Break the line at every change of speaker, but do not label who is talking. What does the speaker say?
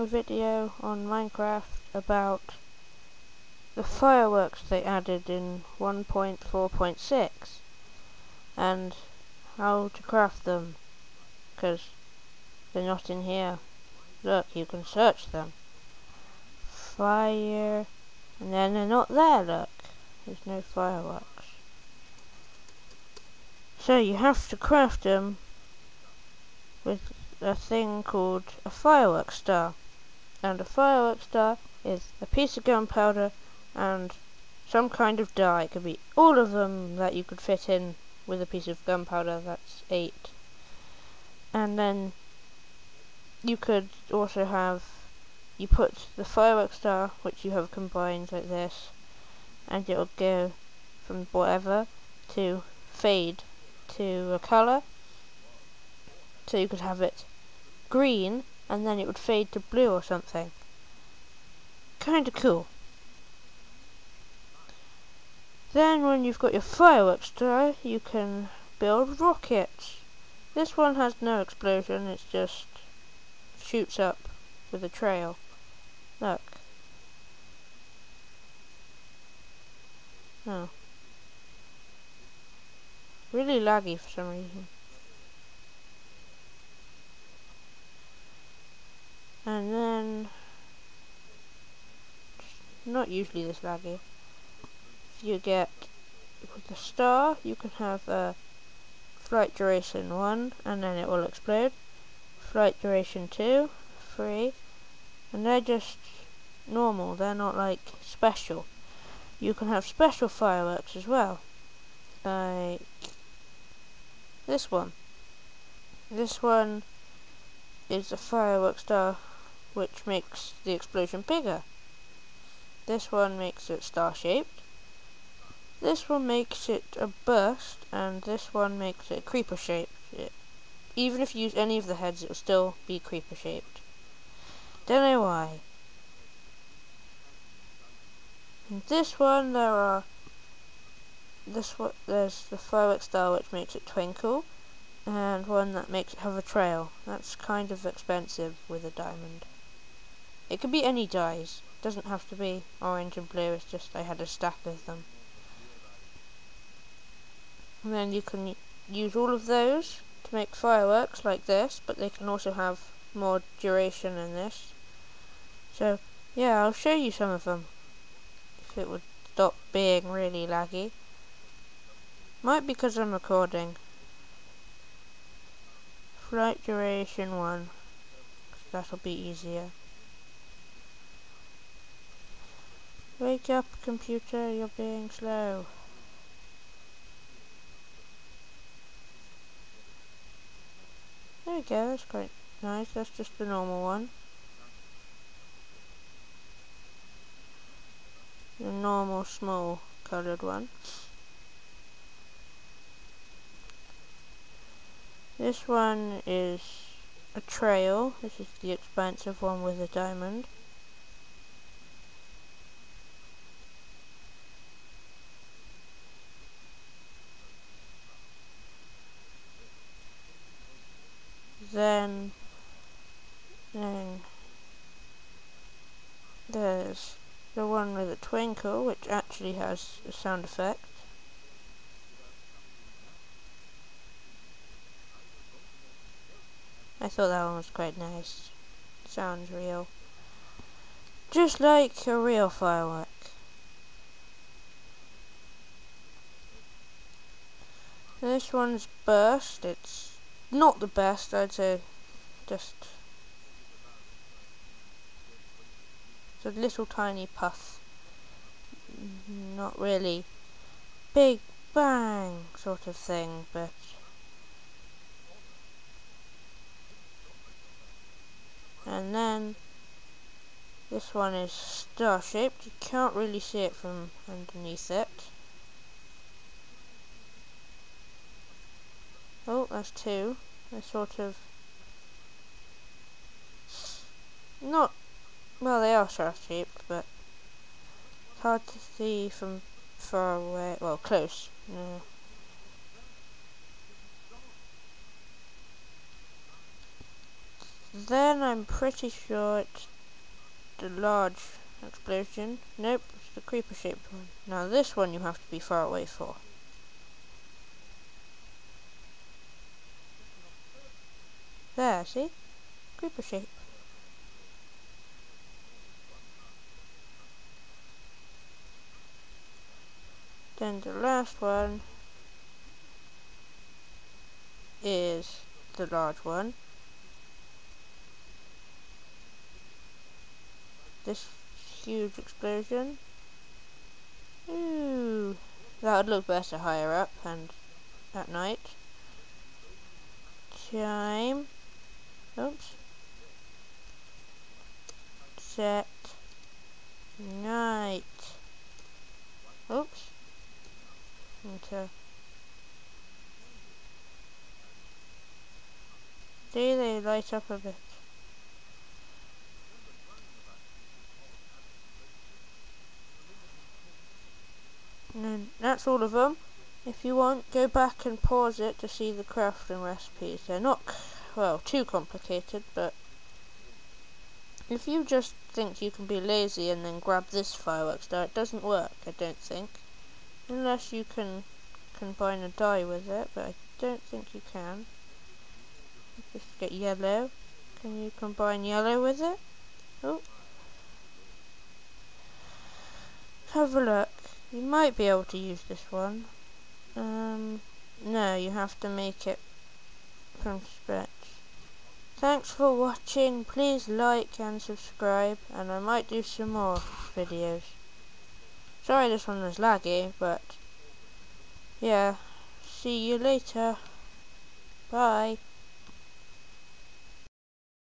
a video on Minecraft about the fireworks they added in 1.4.6 and how to craft them because they're not in here. Look, you can search them. Fire, and then they're not there, look. There's no fireworks. So you have to craft them with a thing called a firework star. And a firework star is a piece of gunpowder and some kind of dye. It could be all of them that you could fit in with a piece of gunpowder. That's eight. And then you could also have you put the firework star which you have combined like this and it will go from whatever to fade to a colour so you could have it green and then it would fade to blue or something. Kinda cool. Then when you've got your fireworks star you can build rockets. This one has no explosion it just shoots up with a trail. Look. Oh. Really laggy for some reason. And then, not usually this laggy, you get, with the star, you can have a flight duration 1, and then it will explode. Flight duration 2, 3, and they're just normal, they're not like special. You can have special fireworks as well, like this one. This one is a fireworks star which makes the explosion bigger. This one makes it star shaped. This one makes it a burst and this one makes it creeper shaped. It, even if you use any of the heads it will still be creeper shaped. Don't know why. In this one there are this one, there's the firework star which makes it twinkle, and one that makes it have a trail. That's kind of expensive with a diamond. It could be any dyes. Doesn't have to be orange and blue, it's just I had a stack of them. And then you can use all of those to make fireworks like this, but they can also have more duration than this. So, yeah, I'll show you some of them. If it would stop being really laggy. Might be because I'm recording. Flight duration 1. That'll be easier. Wake up, computer, you're being slow. There we go, that's quite nice. That's just the normal one. The normal small coloured one. This one is a trail. This is the expansive one with a diamond. Then, then there's the one with a twinkle, which actually has a sound effect. I thought that one was quite nice. Sounds real. Just like a real firework. This one's burst. It's not the best, I'd say. Just it's a little tiny puff. Not really big bang sort of thing, but and then this one is star shaped you can't really see it from underneath it oh that's two they're sort of not well they are star shaped but it's hard to see from far away well close. Then I'm pretty sure it's the large explosion. Nope, it's the creeper shaped one. Now this one you have to be far away for. There, see? Creeper shape. Then the last one is the large one. This huge explosion. Ooh, that would look better higher up and at night. Time. Oops. Set. Night. Oops. Enter. See, they light up a bit. And that's all of them. If you want, go back and pause it to see the crafting recipes. They're not, well, too complicated, but if you just think you can be lazy and then grab this fireworks star, it doesn't work, I don't think. Unless you can combine a dye with it, but I don't think you can. Just get yellow. Can you combine yellow with it? Oh. Have a look. You might be able to use this one. Um, no, you have to make it from scratch. Thanks for watching. Please like and subscribe, and I might do some more videos. Sorry this one was laggy, but yeah. See you later. Bye.